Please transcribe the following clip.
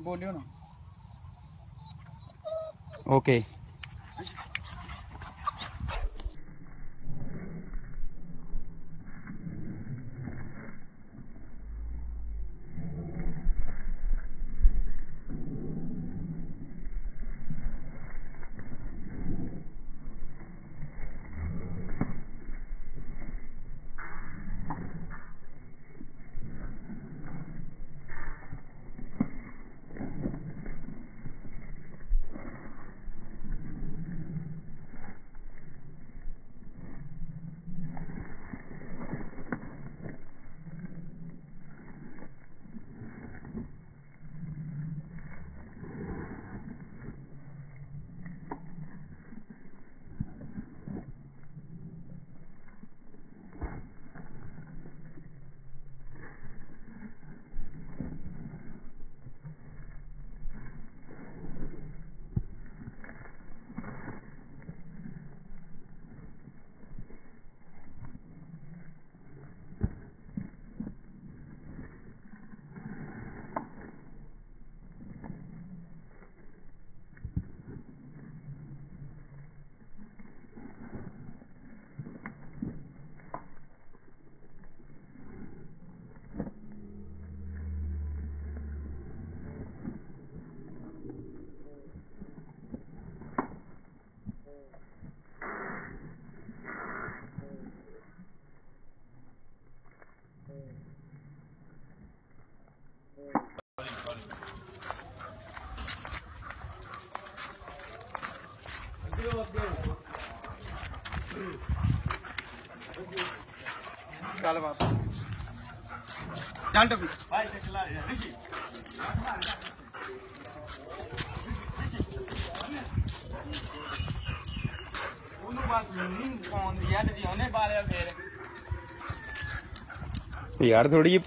बोलियो ना okay okay. चल बात चल यार थोड़ी